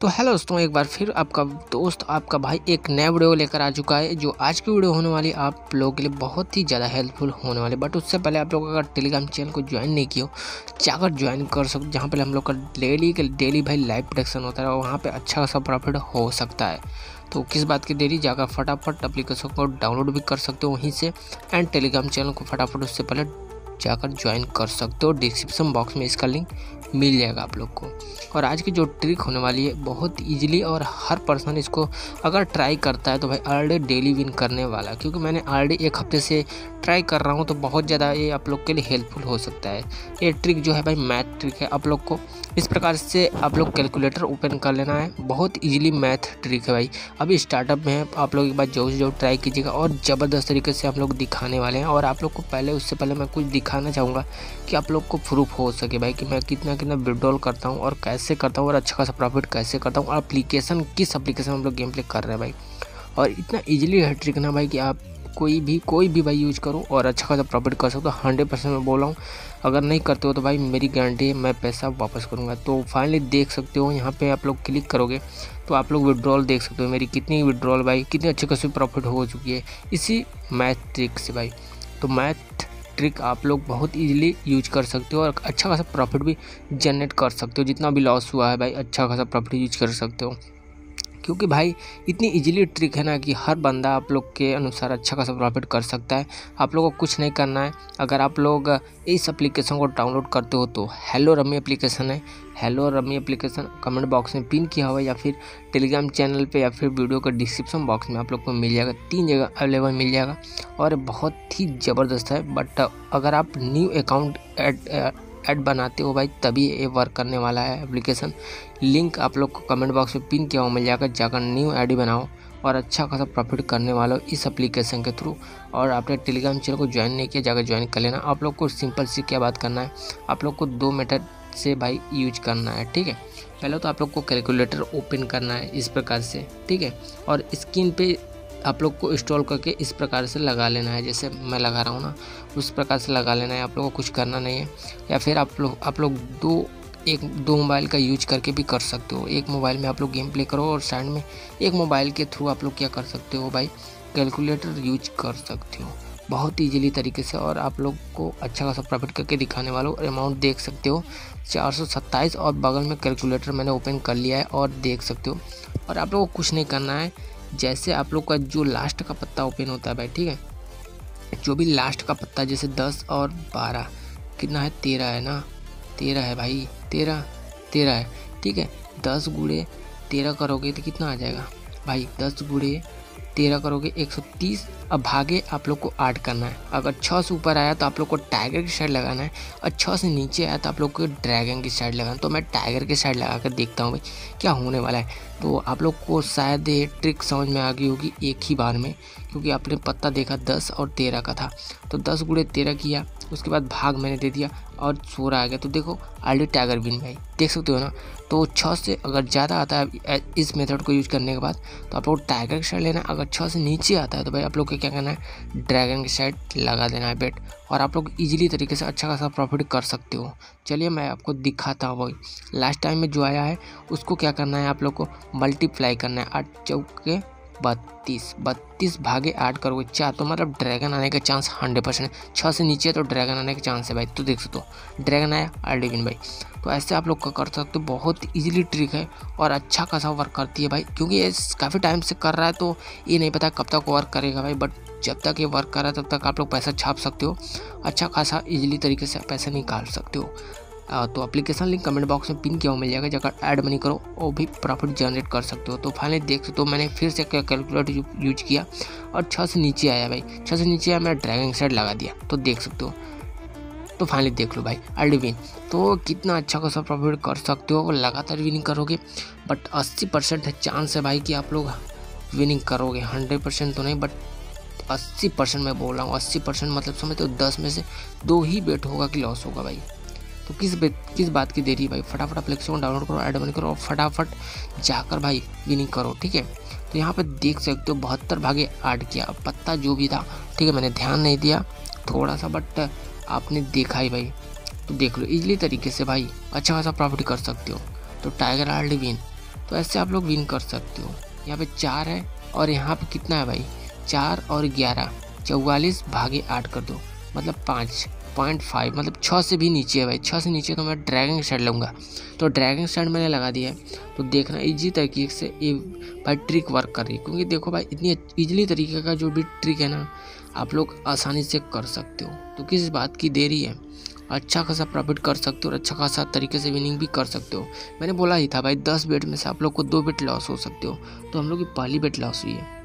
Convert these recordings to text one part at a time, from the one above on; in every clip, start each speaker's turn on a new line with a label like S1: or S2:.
S1: तो हेलो दोस्तों, एक बार फिर आपका दोस्त, आपका भाई एक नया वीडियो लेकर आ चुका है, जो आज की वीडियो होने वाली आप लोगों के लिए बहुत ही ज़्यादा हेल्पफुल होने वाली। बट उससे पहले आप लोग अगर टेलीग्राम चैनल को ज्वाइन नहीं किया हो जाकर ज्वाइन कर सको, जहाँ पर हम लोग का डेली के डेली भाई लाइव प्रोडक्शन होता है, और वहाँ पर अच्छा खासा प्रॉफिट हो सकता है। तो किस बात की देरी, जाकर फटाफट अप्लीकेशन को डाउनलोड भी कर सकते हो वहीं से एंड टेलीग्राम चैनल को फटाफट उससे पहले जाकर ज्वाइन कर सकते हो। डिस्क्रिप्शन बॉक्स में इसका लिंक मिल जाएगा आप लोग को। और आज की जो ट्रिक होने वाली है, बहुत इजीली और हर पर्सन इसको अगर ट्राई करता है तो भाई ऑलरेडी डेली विन करने वाला क्योंकि मैंने ऑलरेडी एक हफ़्ते से ट्राई कर रहा हूँ तो बहुत ज़्यादा ये आप लोग के लिए हेल्पफुल हो सकता है। ये ट्रिक जो है भाई मैथ ट्रिक है आप लोग को। इस प्रकार से आप लोग कैलकुलेटर ओपन कर लेना है। बहुत इजीली मैथ ट्रिक है भाई। अभी स्टार्टअप में आप लोग एक बार जो जो ट्राई कीजिएगा और ज़बरदस्त तरीके से हम लोग दिखाने वाले हैं। और आप लोग को पहले, उससे पहले मैं कुछ दिखाना चाहूँगा कि आप लोग को प्रूफ हो सके भाई कि मैं कितना कितना विड्रॉल करता हूँ और कैसे करता हूँ और अच्छा खासा प्रॉफिट कैसे करता हूँ और अप्लीकेशन किस अप्लीकेशन हम लोग गेम प्ले कर रहे हैं भाई। और इतना ईजिली है ट्रिक ना भाई कि आप कोई भी कोई भी भाई यूज़ करो और अच्छा खासा प्रॉफिट कर सकते हो हंड्रेड परसेंट मैं बोल रहा हूँ, अगर नहीं करते हो तो भाई मेरी गारंटी है मैं पैसा वापस करूँगा। तो फाइनली देख सकते हो, यहाँ पे आप लोग क्लिक करोगे तो आप लोग विड्रॉल देख सकते हो, मेरी कितनी विड्रॉल भाई, कितनी अच्छी खासी प्रॉफिट हो चुकी है। इसी मैथ ट्रिक से भाई तो मैथ ट्रिक आप लोग बहुत इजीली यूज़ कर सकते हो और अच्छा खासा प्रॉफिट भी जनरेट कर सकते हो, जितना भी लॉस हुआ है भाई अच्छा खासा प्रॉफिट यूज़ कर सकते हो। क्योंकि भाई, इतनी इजीली ट्रिक है ना कि हर बंदा आप लोग के अनुसार अच्छा खासा प्रॉफिट कर सकता है। आप लोगों को कुछ नहीं करना है। अगर आप लोग इस एप्लीकेशन को डाउनलोड करते हो तो हेलो रमी एप्लीकेशन है। Hello rummy application comment box में पिन किया हुआ है या फिर टेलीग्राम चैनल पे या फिर वीडियो का डिस्क्रिप्शन बॉक्स में आप लोग को मिल जाएगा। तीन जगह अवेलेबल मिल जाएगा और बहुत ही ज़बरदस्त है। बट अगर आप न्यू अकाउंट ऐड बनाते हो भाई, तभी ये वर्क करने वाला है एप्लीकेशन लिंक आप लोग को कमेंट बॉक्स में पिन किया हुआ मिल जाएगा, जाकर न्यू आईडी बनाओ और अच्छा खासा प्रॉफिट करने वाला हो इस एप्लीकेशन के थ्रू और आपने टेलीग्राम चैनल को ज्वाइन नहीं किया, जाकर ज्वाइन कर लेना। आप लोग को सिंपल सी क्या बात करना है? आप लोग को दो मेथड से भाई यूज़ करना है, ठीक है? पहले तो आप लोग को कैलकुलेटर ओपन करना है इस प्रकार से, ठीक है? और स्क्रीन पे आप लोग को इंस्टॉल करके इस प्रकार से लगा लेना है, जैसे मैं लगा रहा हूँ ना, उस प्रकार से लगा लेना है। आप लोग को कुछ करना नहीं है। या फिर आप लोग आप लोग दो, एक, दो मोबाइल का यूज़ करके भी कर सकते हो। एक मोबाइल में आप लोग गेम प्ले करो और साइड में एक मोबाइल के थ्रू आप लोग क्या कर सकते हो भाई? कैलकुलेटर यूज़ कर सकते हो। बहुत ईजिली तरीके से और आप लोग को अच्छा खासा प्रॉफिट करके दिखाने वाला और अमाउंट देख सकते हो। चार सौ सत्ताईस और बगल में कैलकुलेटर मैंने ओपन कर लिया है और देख सकते हो। और आप लोग को कुछ नहीं करना है। जैसे आप लोग का जो लास्ट का पत्ता ओपन होता है भाई, ठीक है? जो भी लास्ट का पत्ता, जैसे दस और बारह। कितना है? तेरह है ना? तेरह है भाई, तेरह तेरह है, ठीक है? दस गुड़े तेरह करोगे तो कितना आ जाएगा? भाई, दस गुड़े तेरह करोगे, एक सौ तीस अब भागे आप लोग को आठ करना है। अगर छः से ऊपर आया तो आप लोग को टाइगर की साइड लगाना है और छः से नीचे आया तो आप लोग को ड्रैगन की साइड लगाना तो मैं टाइगर की साइड लगा कर देखता हूँ भाई, क्या होने वाला है। तो आप लोग को शायद ये ट्रिक समझ में आ गई होगी एक ही बार में, क्योंकि आपने पत्ता देखा दस और तेरह का था। तो दस गुड़े तेरह किया, उसके बाद भाग मैंने दे दिया और सोरा आ गया। तो देखो ऑलरेडी टाइगर विन भाई, देख सकते हो ना? तो छः से अगर ज़्यादा आता है, इस मेथड को यूज़ करने के बाद तो आप लोग टाइगर की साइड लेना। अगर छः से नीचे आता है तो भाई आप लोग क्या करना है ड्रैगन की साइड लगा देना है बेट और आप लोग इजीली तरीके से अच्छा खासा प्रॉफिट कर सकते हो। चलिए मैं आपको दिखाता हूँ वही लास्ट टाइम में जो आया है, उसको क्या करना है आप लोग को मल्टीप्लाई करना है। आठ चौक बत्तीस बत्तीस भागे आठ करोगे, चार तो मतलब ड्रैगन आने का चांस हंड्रेड परसेंट छः से नीचे तो ड्रैगन आने का चांस है भाई तो देख सकते हो। ड्रैगन आया आर्डिविन भाई। तो ऐसे आप लोग का कर सकते हो, बहुत इजीली ट्रिक है और अच्छा खासा वर्क करती है भाई, क्योंकि ये काफ़ी टाइम से कर रहा है तो ये नहीं पता कब तक वर्क करेगा भाई बट जब तक ये वर्क कर रहा है, तब तक आप लोग पैसा छाप सकते हो। अच्छा खासा इजीली तरीके से पैसा निकाल सकते हो। तो एप्लीकेशन लिंक कमेंट बॉक्स में पिन किया हुआ मिल जाएगा जगह ऐड मनी करो, वो भी प्रॉफिट जनरेट कर सकते हो। तो फाइनली देख सकते हो, मैंने फिर से कैलकुलेटर यूज़ किया और छः से नीचे आया भाई। छः से नीचे आया, मैंने ड्रैगन साइड लगा दिया। तो देख सकते हो। तो फाइनली देख लो भाई अर्ली विन तो कितना अच्छा खासा प्रॉफिट कर सकते हो, लगातार विनिंग करोगे। बट अस्सी परसेंट है चांस है भाई कि आप लोग विनिंग करोगे। हंड्रेड परसेंट तो नहीं बट अस्सी परसेंट मैं बोल रहा हूँ। अस्सी परसेंट मतलब समझते हो, दस में से दो ही बेट होगा कि लॉस होगा भाई। तो किस किस बात की देरी है भाई? फटाफट अप्लीकेशन डाउनलोड करो ऐड बन करो और फटाफट जाकर भाई विनिंग करो, ठीक है? तो यहाँ पर देख सकते हो बहत्तर भागे ऐड किया, पत्ता जो भी था, ठीक है, मैंने ध्यान नहीं दिया थोड़ा सा बट आपने देखा ही भाई। तो देख लो इजली तरीके से भाई अच्छा खासा प्रॉफिट कर सकते हो। तो टाइगर आर्डी विन तो ऐसे आप लोग विन कर सकते हो। यहाँ पे चार है और यहाँ पे कितना है भाई? चार और ग्यारह, चौवालीस भागे आठ कर दो मतलब पाँच। पॉइंट फाइव मतलब छः से भी नीचे है भाई छः से नीचे तो मैं ड्रैगन स्टैंड लूँगा। तो ड्रैगन स्टैंड मैंने लगा दिया है। तो देखना इजी तरीके से ये भाई ट्रिक वर्क कर रही है, क्योंकि देखो भाई इतनी ईजिली तरीके का जो भी ट्रिक है ना, आप लोग आसानी से कर सकते हो। तो किस बात की देरी है? अच्छा खासा प्रॉफिट कर सकते हो और अच्छा खासा तरीके से विनिंग भी कर सकते हो। मैंने बोला ही था भाई, दस बेट में से आप लोग को दो बेट लॉस हो सकते हो। तो हम लोग की पहली बेट लॉस हुई है।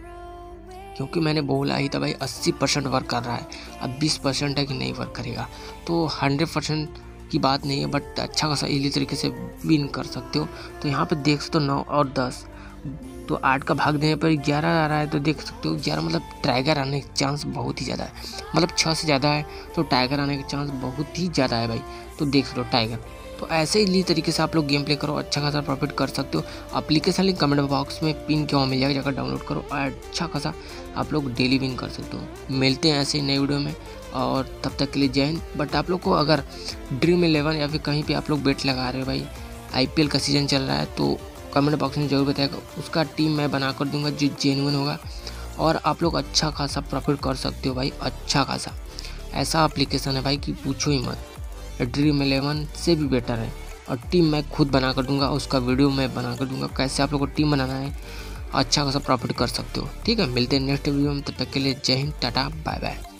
S1: क्योंकि मैंने बोला ही था, भाई, अस्सी परसेंट वर्क कर रहा है। अब बीस परसेंट है कि नहीं वर्क करेगा? तो हंड्रेड परसेंट की बात नहीं है बट अच्छा खासा इली तरीके से विन कर सकते हो। तो यहाँ पर देख सकते हो नौ और दस। तो आठ का भाग देने पर ग्यारह आ रहा है तो देख सकते हो ग्यारह मतलब टाइगर आने के चांस बहुत ही ज़्यादा है। मतलब छः से ज़्यादा है तो टाइगर आने के चांस बहुत ही ज़्यादा है भाई। तो देख सकते हो टाइगर तो ऐसे ही तरीके से आप लोग गेम प्ले करो अच्छा खासा प्रॉफिट कर सकते हो। अप्लीकेशन लिंक कमेंट बॉक्स में पिन क्यों मिल जाएगा, जाकर डाउनलोड करो और अच्छा खासा आप लोग डेली विन कर सकते हो। मिलते हैं ऐसे नए वीडियो में और तब तक के लिए जय हिंद। बट आप लोग को अगर ड्रीम इलेवन या फिर कहीं पे आप लोग बेट लगा रहे हो भाई आईपीएल का सीज़न चल रहा है तो कमेंट बॉक्स में ज़रूर बताएगा। उसका टीम मैं बना कर दूँगा, जो जेनुअन होगा और आप लोग अच्छा खासा प्रॉफिट कर सकते हो भाई अच्छा खासा। ऐसा एप्लीकेशन है भाई कि पूछो ही मत। ड्रीम इलेवन से भी बेटर है। और टीम मैं खुद बना कर दूँगा, उसका वीडियो मैं बना कर दूँगा, कैसे आप लोग को टीम बनाना है अच्छा खासा प्रॉफिट कर सकते हो। ठीक है, मिलते हैं नेक्स्ट वीडियो में, तब तक के लिए जय हिंद, टाटा बाय बाय